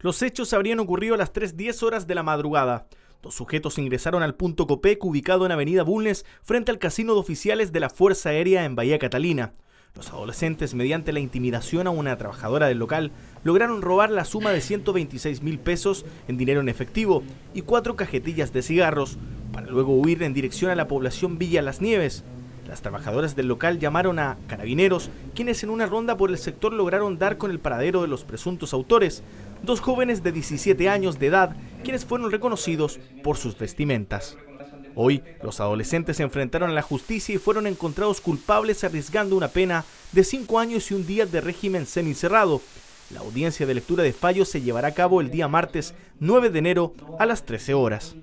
Los hechos habrían ocurrido a las 3.10 horas de la madrugada. Dos sujetos ingresaron al punto Copec ubicado en Avenida Bulnes frente al casino de oficiales de la Fuerza Aérea en Bahía Catalina. Los adolescentes, mediante la intimidación a una trabajadora del local, lograron robar la suma de 126 mil pesos en dinero en efectivo y cuatro cajetillas de cigarros, para luego huir en dirección a la población Villa Las Nieves. Las trabajadoras del local llamaron a carabineros, quienes en una ronda por el sector lograron dar con el paradero de los presuntos autores, dos jóvenes de 17 años de edad, quienes fueron reconocidos por sus vestimentas. Hoy, los adolescentes se enfrentaron a la justicia y fueron encontrados culpables arriesgando una pena de cinco años y un día de régimen semicerrado. La audiencia de lectura de fallos se llevará a cabo el día martes 9 de enero a las 13 horas.